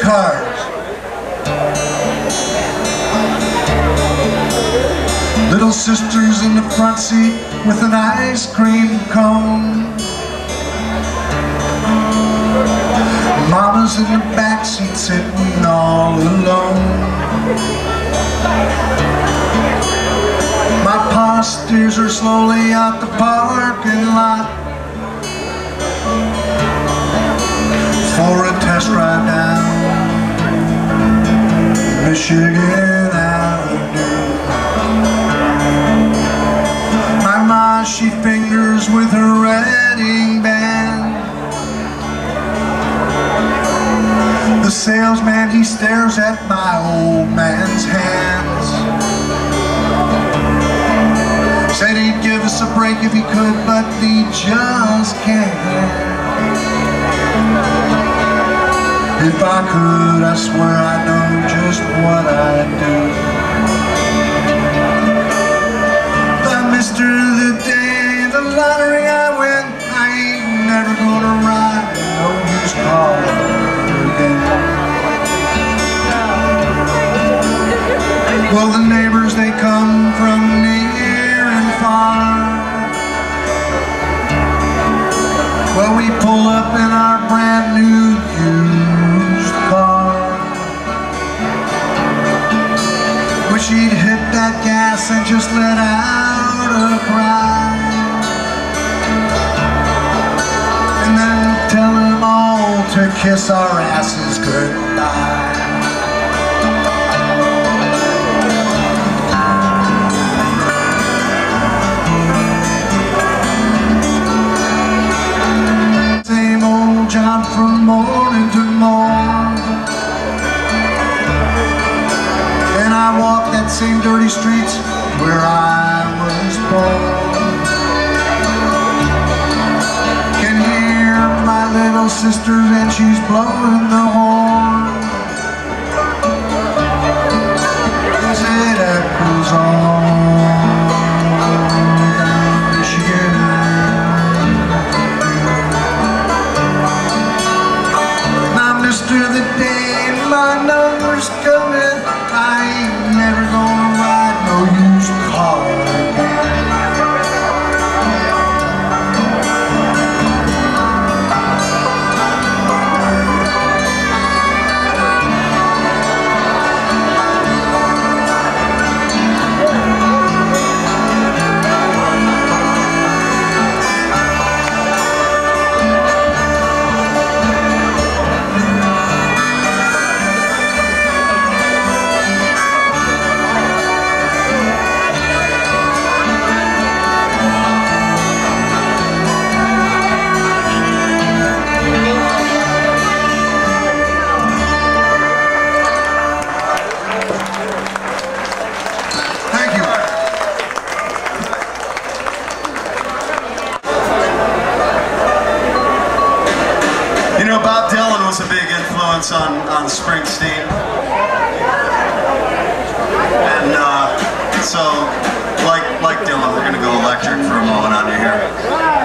Cars. Little sister's in the front seat with an ice cream cone. Mama's in the back seat sitting all alone. My pa steers her slowly out the parking lot for a test ride down Michigan Avenue. My ma, she fingers with her wedding band. The salesman, he stares at my old man's hands. Said he'd give us a break if he could, but he just can't. If I could, I swear I know just what I'd do. But Mr. The day the lottery I win, I ain't never gonna ride no used car again. Well, the neighbors, they come and just let out a cry. And then tell them all to kiss our asses goodbye. Sister and she's blowing the horn. As it echoes on You know, Bob Dylan was a big influence on, on Springsteen. And uh, so, like, like Dylan, we're going to go electric for a moment on you here.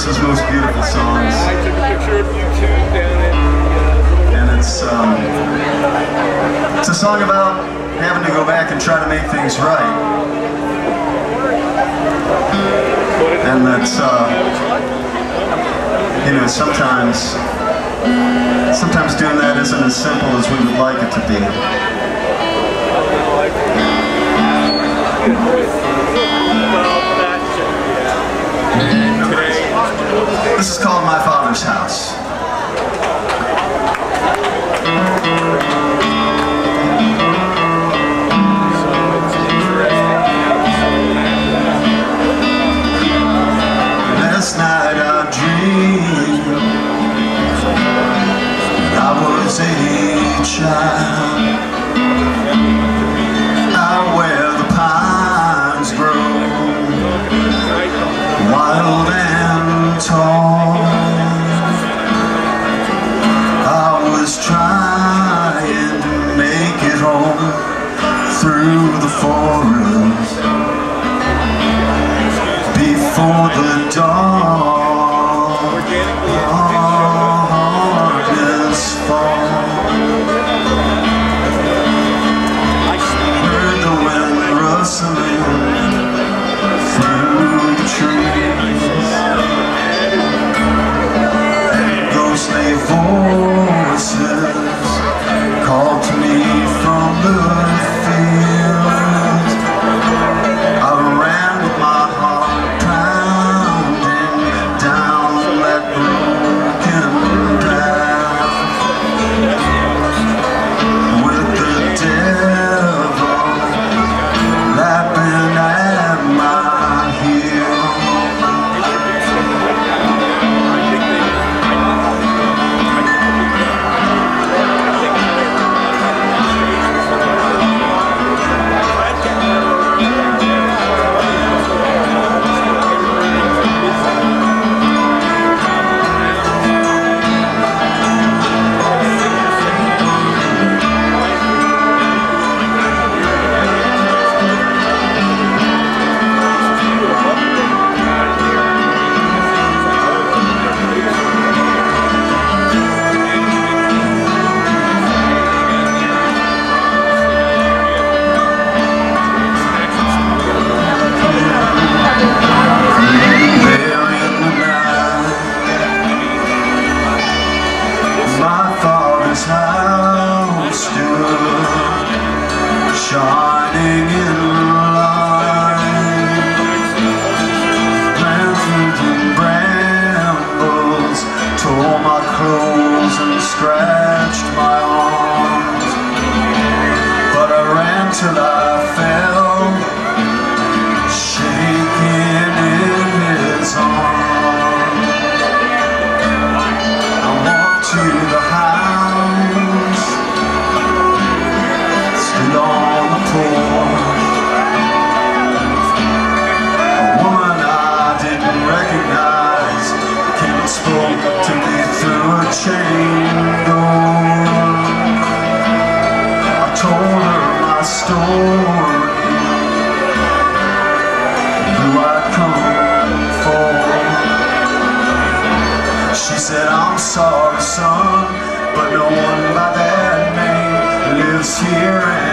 Prince's most beautiful songs. I took a picture of you two down And it's um, it's a song about having to go back and try to make things right. And that's uh, you know sometimes sometimes doing that isn't as simple as we would like it to be. A child Out where the pines grow Wild and tall I was trying to make it home Through the forest Before the dawn from the I'm sorry, son, but no one by that name lives here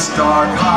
this dark